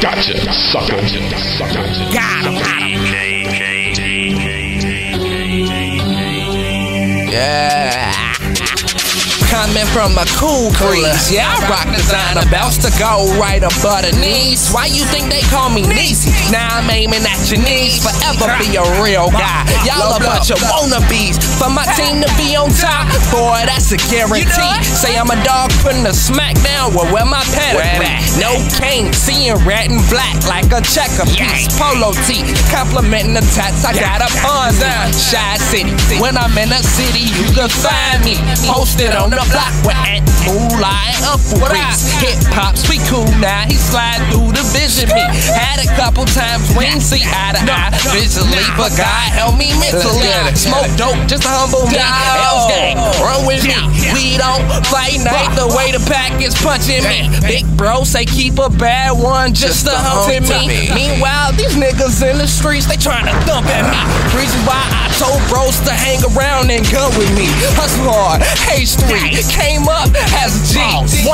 Gotcha, sucker, sucker. Got him. Coming from a cool breeze, yeah, I rock designer belts to go right above the knees. Why you think they call me Neezy? Now I'm aiming at your knees, forever be a real guy. Y'all a bunch of wannabes. For my team to be on top, boy, that's a guarantee. Say I'm a dog putting a smack down, well, where my pedigree? No cane, seeing red and black like a checker piece. Polo tee, complimenting the tats I got up on down. Chi City, when I'm in a city, you can find me posted on the block with Aunt Moolah and Uncle Reese. Hip hops, we cool now. He slide through the vision me. Had a couple times we ain't see eye to eye visually, but God help me mentally. Smoke dope just to humble me. Hell's gang, run with me. Don't fight night the way the pack is punching me. Big bro say keep a bad one just to hump at me. Meanwhile, these niggas in the streets they trying to thump at me. Reason why I told bros to hang around and gun with me. Hustle hard, H3 came up as a G.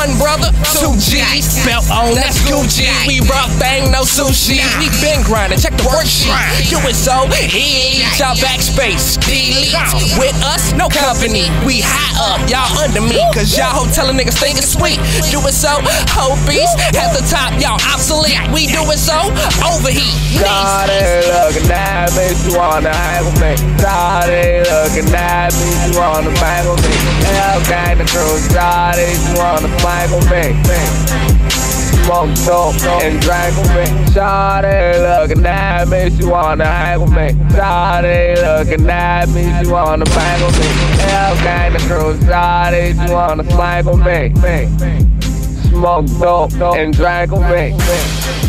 One brother, two G's. Belt on, that's Gucci. We rock bang, no sushi. We been grinding, check the work worksheet. Do it so easy. Y'all backspace, delete. With us, no company. We high up, y'all under me. Cause y'all hotel niggas think it's sweet. Do it so, hobies. At the top, y'all obsolete. We do it so, overheat. Shawty looking at me, she wanna with me. Shawty looking at me, she wanna bang with me. Hell gang the crew, Shawty, she wanna bang with me. Smoke dope and drink with me. Shawty looking at me, she wanna hang with me. Shawty looking at me, she wanna bang with me. Hell gang the crew, Shawty, she wanna slang with me. Smoke dope and drink with me.